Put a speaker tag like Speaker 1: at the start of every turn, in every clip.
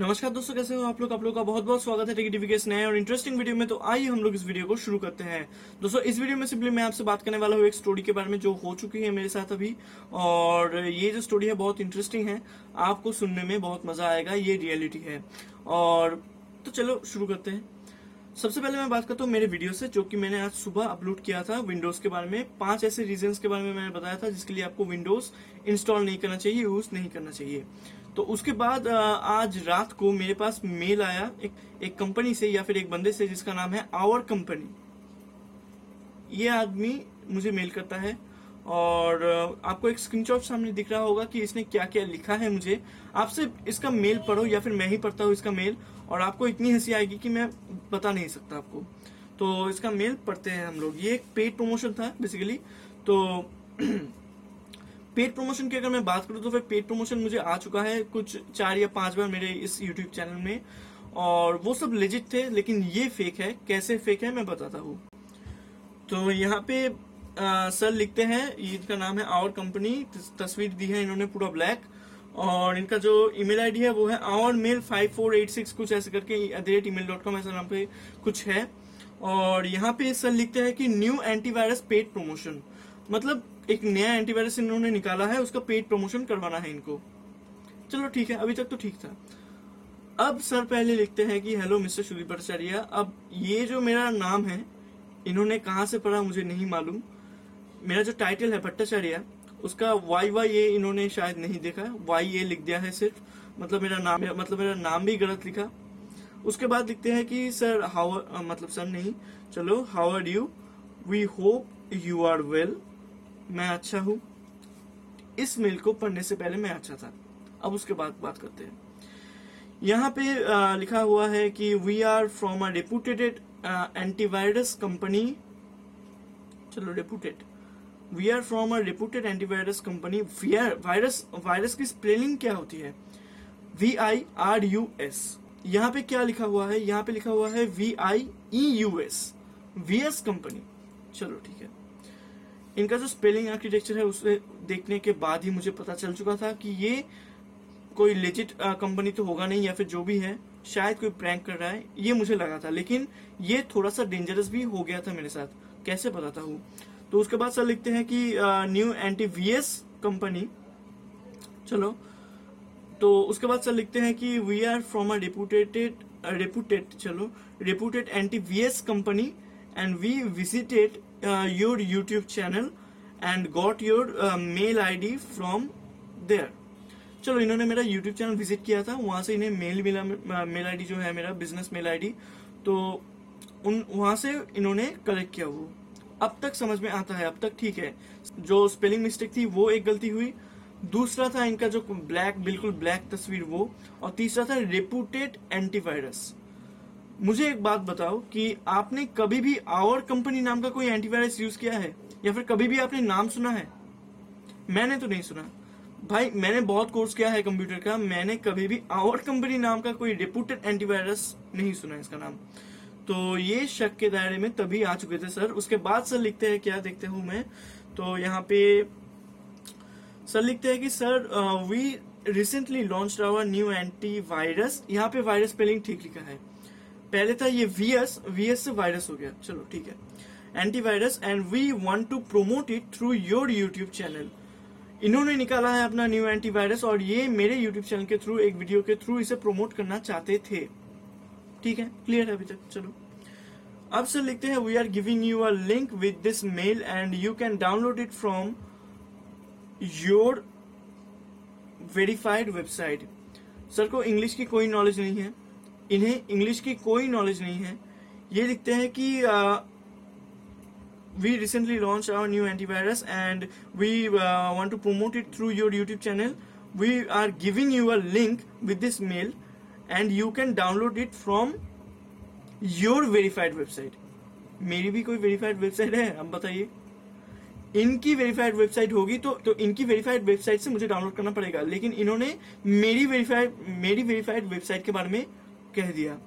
Speaker 1: नमस्कार दोस्तों, कैसे हो आप लोग? आप लोग का बहुत बहुत स्वागत है टेकी के इस नए और इंटरेस्टिंग वीडियो में। तो आइए हम लोग इस वीडियो को शुरू करते हैं। दोस्तों, इस वीडियो में सिंपली मैं आपसे बात करने वाला हूँ एक स्टोरी के बारे में जो हो चुकी है मेरे साथ अभी। और ये जो स्टोरी है, बहुत इंटरेस्टिंग है। आपको सुनने में बहुत मज़ा आएगा, ये रियलिटी है। और तो चलो, शुरू करते हैं। सबसे पहले मैं बात करता हूँ मेरे वीडियो से, जो कि मैंने आज सुबह अपलोड किया था विंडोज़ के बारे में। पाँच ऐसे रीजंस के बारे में मैंने बताया था, जिसके लिए आपको विंडोज़ इंस्टॉल नहीं करना चाहिए यूज़ नहीं करना चाहिए। तो उसके बाद आज रात को मेरे पास मेल आया एक एक कंपनी से या फिर एक बंदे से, जिसका नाम है आवर कंपनी ये आदमी मुझे मेल करता है और आपको एक स्क्रीनशॉट सामने दिख रहा होगा कि इसने क्या क्या लिखा है मुझे। आपसे इसका मेल पढ़ो या फिर मैं ही पढ़ता हूँ इसका मेल और आपको इतनी हँसी आएगी कि मैं बता नहीं सकता आपको। तो इसका मेल पढ़ते हैं हम लोग। ये एक पेड प्रमोशन था बेसिकली तो पेड प्रमोशन की अगर मैं बात करूँ तो फिर पेड प्रमोशन मुझे आ चुका है कुछ चार या पाँच बार मेरे इस यूट्यूब चैनल में। और वो सब लेजिट थे लेकिन ये फेक है। कैसे फेक है मैं बताता हूँ। तो यहाँ पे आ, सर लिखते हैं इनका नाम है आवर कंपनी तस्वीर दी है इन्होंने पूरा ब्लैक और इनका जो ईमेल आईडी है वो है our mail five four eight six कुछ ऐसे करके at the rate email dot com ऐसा नाम पे कुछ है। और यहाँ पे सर लिखते हैं कि न्यू एंटीवायरस पेड प्रमोशन मतलब एक नया एंटीवायरस इन्होंने निकाला है, उसका पेड प्रमोशन करवाना है इनको। चलो ठीक है, अभी तक तो ठीक था। अब सर पहले लिखते हैं कि हेलो मिस्टर सुदीप भट्टाचार्य अब ये जो मेरा नाम है, इन्होंने कहाँ से पढ़ा मुझे नहीं मालूम। मेरा जो टाइटल है, भट्टाचार्य उसका वाई वाई ए इन्होंने शायद नहीं देखा वाई ए लिख दिया है सिर्फ़। मतलब मेरा नाम मतलब मेरा नाम भी गलत लिखा। उसके बाद लिखते हैं कि सर हाउ मतलब सर नहीं। चलो how are you we hope you are well मैं अच्छा हूँ। इस मेल को पढ़ने से पहले मैं अच्छा था। अब उसके बाद बात करते हैं। यहाँ पे आ, लिखा हुआ है कि we are from a reputed antivirus company चलो reputed we are from a reputed antivirus company we are virus virus की स्पेलिंग क्या होती है? V I R U S यहाँ पे क्या लिखा हुआ है? यहाँ पे लिखा हुआ है V I E U S V S company चलो ठीक है। इनका जो स्पेलिंग आर्किटेक्चर है, उसे देखने के बाद ही मुझे पता चल चुका था कि ये कोई लेजिट कंपनी तो होगा नहीं या फिर जो भी है, शायद कोई प्रैंक कर रहा है, ये मुझे लगा था। लेकिन ये थोड़ा सा डेंजरस भी हो गया था मेरे साथ। कैसे बताता हूँ तो उसके बाद सर लिखते हैं कि न्यू एंटी वीएस कंपनी चलो। तो उसके बाद सर लिखते हैं कि we are from a reputated reputed चलो। Reputed anti VS company and we visited your YouTube channel and got your mail I D from there चलो, इन्होंने मेरा यूट्यूब चैनल विज़िट किया था। वहाँ से इन्हें मेल मिला मेल आईडी जो है, मेरा बिज़नेस मेल आईडी तो उन, वहाँ से इन्होंने कलेक्ट किया वो। अब तक समझ में आता है, अब तक ठीक है। जो स्पेलिंग मिस्टेक थी, वो एक गलती हुई। दूसरा था इनका जो ब्लैक बिल्कुल ब्लैक तस्वीर वो, और तीसरा था रेपुटेड एंटीवायरस मुझे एक बात बताओ कि आपने कभी भी आवर कंपनी नाम का कोई एंटीवायरस यूज़ किया है, या फिर कभी भी आपने नाम सुना है? मैंने तो नहीं सुना। भाई, मैंने बहुत कोर्स किया है कंप्यूटर का, मैंने कभी भी आवर कंपनी नाम का कोई रिपोर्टेड एंटीवायरस नहीं सुना इसका नाम। तो ये शक के दायरे में तभी आ चुके थे, सर। उसके बाद सर लिखते हैं, क्या देखते हूँ मैं। तो यहाँ पे सर लिखते हैं कि, sir we recently launch our new anti virus यहाँ पे वायरस स्पेलिंग ठीक लिखा है। पहले था ये वीएस वीएस से वायरस हो गया। चलो, ठीक है। Antivirus and we want to promote it through your YouTube channel इन्होंने निकाला है अपना न्यू एंटीवायरस और ये मेरे यूट्यूब चैनल के थ्रू एक वीडियो के थ्रू इसे प्रोमोट करना चाहते थे। ठीक है? क्लियर है अभी तक? चलो। अब सर लिखते हैं we are giving you a link with this mail and you can download it from your verified website sir को इंग्लिश की कोई नॉलेज नहीं है। इन्हें इंग्लिश की कोई नॉलेज नहीं है। ये लिखते हैं कि we recently launch our new antivirus and we want to promote it through your YouTube channel we are giving you a link with this mail and you can download it from your verified website मेरी भी कोई verified website है, अब बताइए। इनकी verified website होगी तो तो इनकी वेरीफाइड वेबसाइट से मुझे डाउनलोड करना पड़ेगा, लेकिन इन्होंने मेरी वेरीफाइड मेरी वेरीफाइड वेबसाइट के बारे में कह दिया।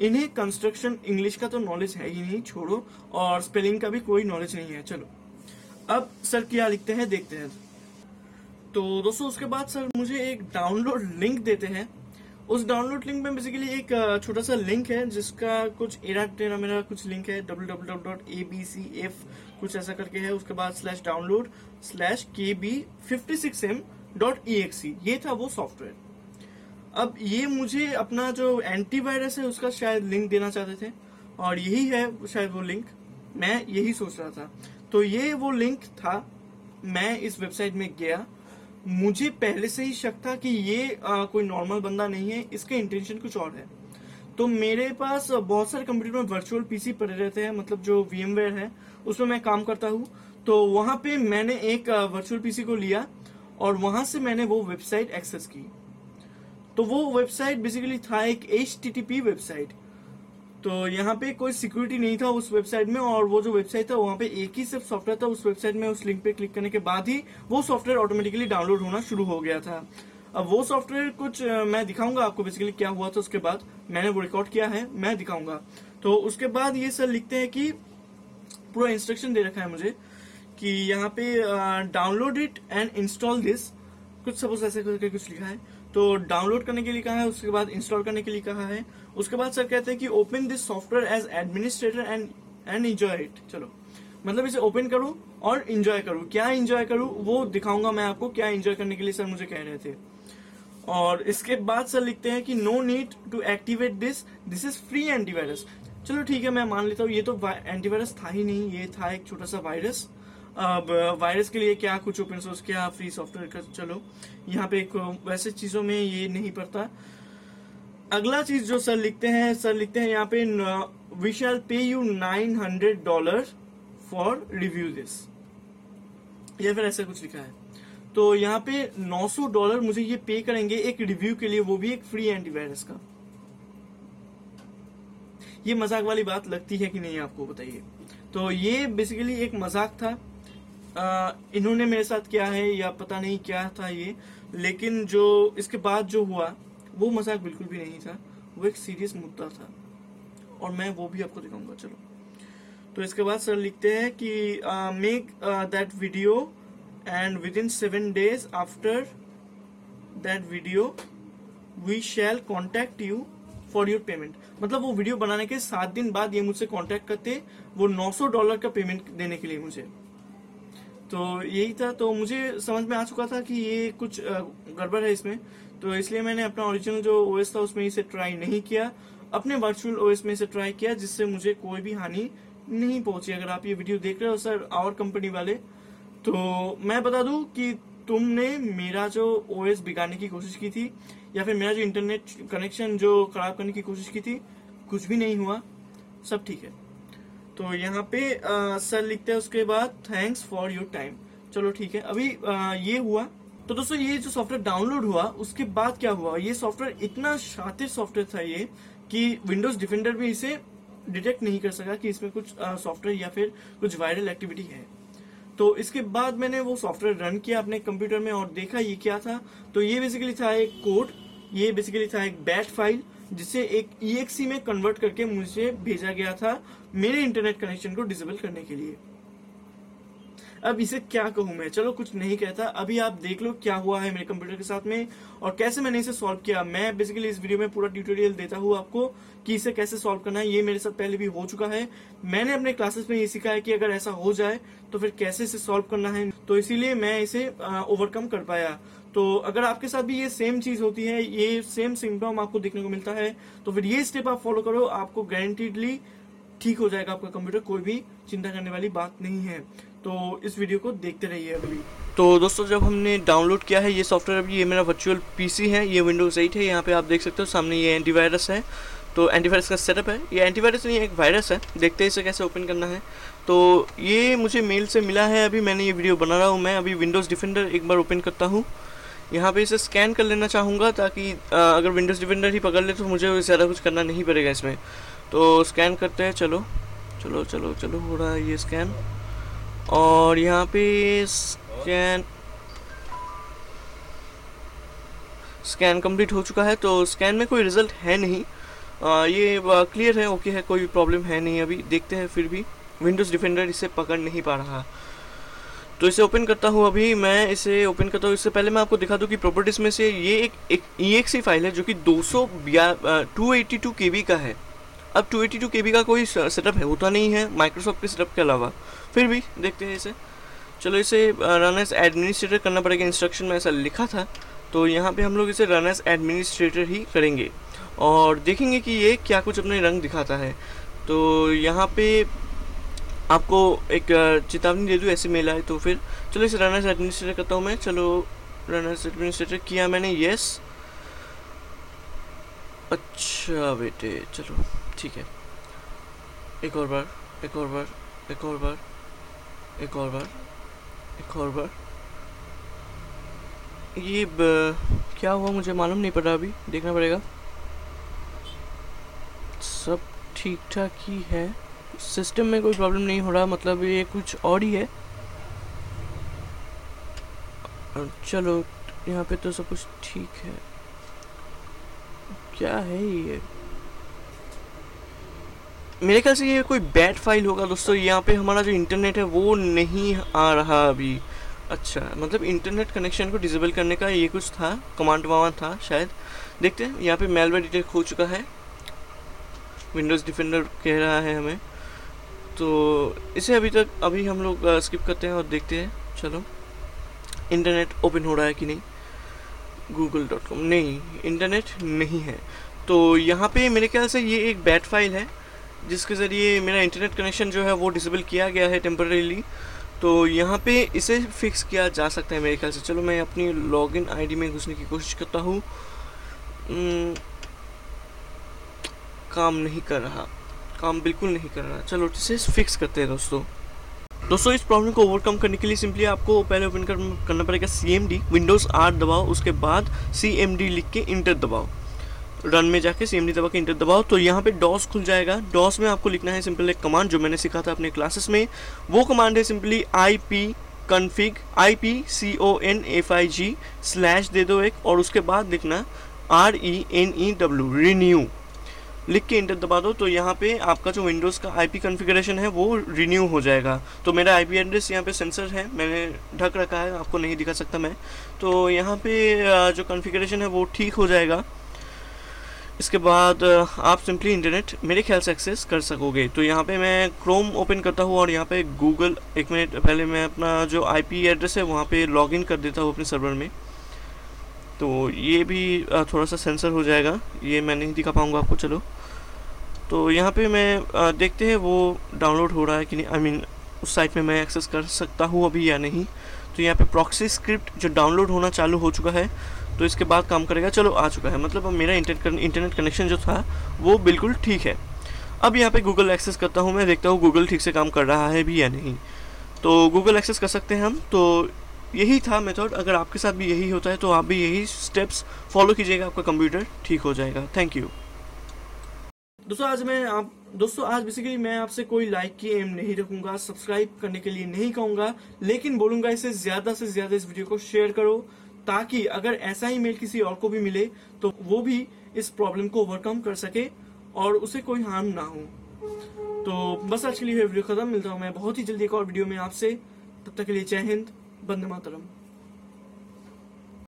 Speaker 1: इन्हें कंस्ट्रक्शन इंग्लिश का तो नॉलेज है ही नहीं, छोड़ो, और स्पेलिंग का भी कोई नॉलेज नहीं है, चलो। अब सर क्या लिखते हैं? देखते हैं। तो दोस्तों, उसके बाद सर मुझे एक डाउनलोड लिंक देते हैं। उस डाउनलोड लिंक में बेसिकली एक छोटा सा लिंक है, जिसका कुछ एरा टेरा मेरा कुछ लिंक है www.abcf कुछ ऐसा करके है, उसके बाद slash download slash K B fifty six M dot E ये था वो सॉफ्टवेयर अब ये मुझे अपना जो एंटीवायरस है, उसका शायद लिंक देना चाहते थे, और यही है शायद वो लिंक मैं यही सोच रहा था। तो ये वो लिंक था, मैं इस वेबसाइट में गया मुझे पहले से ही शक था कि ये आ, कोई नॉर्मल बंदा नहीं है इसका इंटेंशन कुछ और है। तो मेरे पास बहुत सारे कंप्यूटर में वर्चुअल पीसी पड़े रहते हैं मतलब जो वीएमवेयर है उसमें मैं काम करता हूँ। तो वहाँ पे मैंने एक वर्चुअल पीसी को लिया और वहाँ से मैंने वो वेबसाइट एक्सेस की। तो वो वेबसाइट बेसिकली था एक एच वेबसाइट तो यहाँ पे कोई सिक्योरिटी नहीं था उस वेबसाइट में और वो जो वेबसाइट था, वहाँ पे एक ही सिर्फ़ सॉफ्टवेयर था। उस वेबसाइट में उस लिंक पे क्लिक करने के बाद ही वो सॉफ्टवेयर ऑटोमेटिकली डाउनलोड होना शुरू हो गया था। अब वो सॉफ्टवेयर कुछ मैं दिखाऊँगा आपको बेसिकली क्या हुआ था उसके बाद। मैंने वो रिकॉर्ड किया है, मैं दिखाऊँगा। तो उसके बाद ये सर लिखते हैं कि पूरा इंस्ट्रक्शन दे रखा है मुझे कि यहाँ पे download it and install this कुछ सपोज़ ऐसे करके कुछ लिखा है। तो डाउनलोड करने के लिए कहा है, उसके बाद इंस्टॉल करने के लिए कहा है। उसके बाद सर कहते हैं कि open this software as administrator and and enjoy it चलो। मतलब इसे ओपन करूँ और इंजॉय करूँ। क्या इंजॉय करूँ, वो दिखाऊँगा मैं आपको क्या इंजॉय करने के लिए सर मुझे कह रहे थे। और इसके बाद सर लिखते हैं कि no need to activate this this is free antivirus चलो ठीक है, मैं मान लेता हूँ, ये तो एंटीवायरस था ही नहीं, ये था एक छोटा सा वायरस वायरस के लिए क्या कुछ ओपन सोर्स क्या फ्री सॉफ्टवेयर का, चलो। यहाँ पे एक वैसे चीज़ों में ये नहीं पड़ता। अगला चीज़ जो सर लिखते हैं सर लिखते हैं यहाँ पे we shall pay you nine hundred dollar for review this या फिर ऐसा कुछ लिखा है। तो यहाँ पे 900 डॉलर मुझे ये पे करेंगे एक रिव्यू के लिए, वो भी एक फ्री एंटीवायरस का। ये मज़ाक वाली बात लगती है कि नहीं, आपको बताइए। तो ये बेसिकली एक मज़ाक था। इन्होंने मेरे साथ किया है या पता नहीं क्या था ये, लेकिन जो इसके बाद जो हुआ, वो मज़ाक बिल्कुल भी नहीं था, वो एक सीरियस मुद्दा था। और मैं वो भी आपको दिखाऊँगा, चलो। तो इसके बाद सर लिखते हैं कि make that video and within seven days after that video we shall contact you for your payment मतलब वो वीडियो बनाने के सात दिन बाद ये मुझसे कांटेक्ट करते, वो 900 डॉलर का पेमेंट देने के लिए मुझे। तो यही था। तो मुझे समझ में आ चुका था कि ये कुछ गड़बड़ है इसमें। तो इसलिए मैंने अपना ओरिजिनल जो ओएस था उसमें इसे ट्राई नहीं किया। अपने वर्चुअल ओएस में इसे ट्राई किया, जिससे मुझे कोई भी हानि नहीं पहुँची। अगर आप ये वीडियो देख रहे हो, सर और कंपनी वाले तो मैं बता दूँ कि तुमने मेरा जो ओएस बिगाड़ने की कोशिश की थी, या फिर मेरा जो इंटरनेट कनेक्शन जो खराब करने की कोशिश की थी, कुछ भी नहीं हुआ। सब ठीक है। तो यहाँ पे आ, सर लिखते हैं उसके बाद थैंक्स फॉर योर टाइम चलो ठीक है अभी आ, ये हुआ। तो दोस्तों ये जो सॉफ्टवेयर डाउनलोड हुआ उसके बाद क्या हुआ? ये सॉफ्टवेयर इतना शातिर सॉफ्टवेयर था ये कि विंडोज़ डिफेंडर भी इसे डिटेक्ट नहीं कर सका कि इसमें कुछ सॉफ्टवेयर या फिर कुछ वायरल एक्टिविटी है। तो इसके बाद मैंने वो सॉफ्टवेयर रन किया अपने कंप्यूटर में और देखा ये क्या था। तो ये बेसिकली था एक कोड ये बेसिकली था एक बैट फ़ाइल जिसे एक EXE में कन्वर्ट करके मुझे भेजा गया था मेरे इंटरनेट कनेक्शन को डिसेबल करने के लिए। अब इसे क्या कहूँ मैं? चलो, कुछ नहीं कहता। अभी आप देख लो क्या हुआ है मेरे कंप्यूटर के साथ में और कैसे मैंने इसे सॉल्व किया। मैं बेसिकली इस वीडियो में पूरा ट्यूटोरियल देता हूँ आपको कि इसे कैसे सॉल्व करना है। ये मेरे साथ पहले भी हो चुका है। मैंने अपने क्लासेस में ये सीखा है कि अगर ऐसा हो जाए तो फिर कैसे इसे सॉल्व करना है? तो इसीलिए मैं इसे ओवरकम कर पाया। तो अगर आपके साथ भी ये सेम चीज़ होती है, ये सेम सिम्टम आपको देखने को मिलता है तो फिर ये स्टेप आप फॉलो करो, आपको गारंटीडली ठीक हो जाएगा आपका कंप्यूटर कोई भी चिंता करने वाली बात नहीं है। तो इस वीडियो को देखते रहिए अभी। तो दोस्तों, जब हमने डाउनलोड किया है ये सॉफ्टवेयर अभी ये मेरा वर्चुअल पीसी है, ये विंडोज़ एट है, यहाँ पे आप देख सकते हो सामने ये एंटीवायरस है। तो एंटीवायरस का सेटअप है। ये एंटीवायरस नहीं, एक वायरस है। देखते हैं इसे कैसे ओपन करना है। तो ये मुझे मेल से मिला है अभी मैंने ये वीडियो बना रहा हूँ मैं। अभी विंडोज़ डिफेंडर एक बार ओपन करता हूँ। यहाँ पे इसे स्कैन कर लेना चाहूँगा ताकि आ, अगर विंडोज़ डिफेंडर ही पकड़ ले तो मुझे ज़्यादा कुछ करना नहीं पड़ेगा इसमें। तो स्कैन करते हैं चलो। चलो चलो चलो हो रहा है ये स्कैन और यहाँ पे स्कैन स्कैन कंप्लीट हो चुका है तो स्कैन में कोई रिज़ल्ट है नहीं। आ, ये क्लियर है ओके है कोई प्रॉब्लम है नहीं अभी। देखते हैं फिर भी। विंडोज़ डिफेंडर इसे पकड़ नहीं पा रहा। तो इसे ओपन करता हूँ अभी, मैं इसे ओपन करता हूँ। इससे पहले मैं आपको दिखा दूँ कि प्रॉपर्टीज़ में से ये एक एक ई फ़ाइल है जो कि 200 two eighty two K B का है। अब 282 बी का कोई सेटअप है, होता नहीं है माइक्रोसॉफ्ट के सेटअप के अलावा। फिर भी देखते हैं इसे। चलो इसे रन एज एडमिनिस्ट्रेटर करना पड़ेगा। इंस्ट्रक्शन में ऐसा लिखा था। तो यहाँ पे हम लोग इसे रन एज एडमिनिस्ट्रेटर ही करेंगे। और देखेंगे कि ये क्या कुछ अपने रंग दिखाता है। तो यहाँ पे आपको एक चेतावनी दे दूँ ऐसे मेल आए तो फिर। चलो इसे रन एज एडमिनिस्ट्रेटर करता हूँ मैं। चलो रन एज एडमिनिस्ट्रेटर किया मैंने येस अच्छा बेटे चलो ठीक है। एक और बार एक और बार एक और बार एक और बार एक और बार। ये ब, क्या हुआ मुझे मालूम नहीं पड़ा अभी देखना पड़ेगा। सब ठीक ठाक ही है। सिस्टम में कोई प्रॉब्लम नहीं हो रहा मतलब ये कुछ और ही है। चलो, यहाँ पे तो सब कुछ ठीक है। क्या है ये? मेरे ख्याल से ये कोई बैड फ़ाइल होगा दोस्तों, यहाँ पे हमारा जो इंटरनेट है वो नहीं आ रहा अभी। अच्छा मतलब इंटरनेट कनेक्शन को डिसेबल करने का ये कुछ था कमांड वामा था शायद। देखते हैं, यहाँ पे मेलवेयर डिटेक्ट हो चुका है। विंडोज़ डिफेंडर कह रहा है हमें। तो इसे अभी तक अभी हम लोग स्किप करते हैं और देखते हैं। चलो। इंटरनेट ओपन हो रहा है कि नहीं? गूगल डॉट कॉम नहीं इंटरनेट नहीं है। तो यहाँ पे मेरे ख्याल से ये एक बैड फ़ाइल है, जिसके ज़रिए मेरा इंटरनेट कनेक्शन जो है वो डिसेबल किया गया है टेम्परेली तो यहाँ पे इसे फिक्स किया जा सकता है मेरे ख्याल से। चलो, मैं अपनी लॉगिन आईडी में घुसने की कोशिश करता हूँ। काम नहीं कर रहा। काम बिल्कुल नहीं कर रहा चलो इसे फिक्स करते हैं दोस्तों। दोस्तों इस प्रॉब्लम को ओवरकम करने के लिए सिंपली आपको पहले ओपन कर, करना पड़ेगा C M D Windows R दबाओ उसके बाद सी एम डी लिख के इंटर दबाओ। रन में जाके सी एम डी दबा के इंटर दबाओ तो यहाँ पे डॉस खुल जाएगा। डॉस में आपको लिखना है सिंपल एक कमांड जो मैंने सीखा था अपने क्लासेस में। वो कमांड है simply I P config I P C O N F I G slash दे दो एक और उसके बाद लिखना R E N E W renew लिख के इंटर दबा दो तो यहाँ पे आपका जो विंडोज़ का आईपी कॉन्फ़िगरेशन है, वो रिन्यू हो जाएगा। तो मेरा आईपी एड्रेस यहाँ पे सेंसर है, मैंने ढक रखा है, आपको नहीं दिखा सकता मैं। तो यहाँ पे जो कॉन्फ़िगरेशन है, वो ठीक हो जाएगा। इसके बाद आप सिंपली इंटरनेट मेरे ख्याल से एक्सेस कर सकोगे। तो यहाँ पे मैं क्रोम ओपन करता हूँ, और यहाँ पे गूगल एक मिनट पहले मैं अपना जो आईपी एड्रेस है, वहाँ पे लॉगिन कर देता हूँ अपने सर्वर में। तो ये भी थोड़ा सा सेंसर हो जाएगा। ये मैं नहीं दिखा पाऊँगा आपको चलो। तो यहाँ पे मैं देखते हैं वो डाउनलोड हो रहा है कि नहीं। आई I मीन mean, उस साइट में मैं एक्सेस कर सकता हूँ अभी या नहीं। तो यहाँ पे प्रॉक्सी स्क्रिप्ट जो डाउनलोड होना चालू हो चुका है तो इसके बाद काम करेगा। चलो आ चुका है। मतलब अब मेरा इंटरनेट इंटरनेट कनेक्शन जो था वो बिल्कुल ठीक है। अब यहाँ पे गूगल एक्सेस करता हूँ मैं। देखता हूँ गूगल ठीक से काम कर रहा है भी या नहीं। तो गूगल एक्सेस कर सकते हैं हम। तो यही था मेथड अगर आपके साथ भी यही होता है तो आप भी यही स्टेप्स फॉलो कीजिएगा, आपका कंप्यूटर ठीक हो जाएगा। थैंक यू दोस्तों, आज मैं आप, दोस्तों, आज बेसिकली मैं आपसे कोई लाइक की एम नहीं रखूँगा सब्सक्राइब करने के लिए नहीं कहूँगा, लेकिन बोलूँगा इसे ज़्यादा से ज़्यादा इस वीडियो को शेयर करो, ताकि अगर ऐसा ही मेल किसी और को भी मिले तो वो भी इस प्रॉब्लम को ओवरकम कर सके और उसे कोई हार्म ना हो। तो बस आज के लिए वीडियो खत्म। मिलता हूँ मैं बहुत ही जल्दी एक और वीडियो में आपसे। तब तक के लिए जय हिंद। बंदे मातरम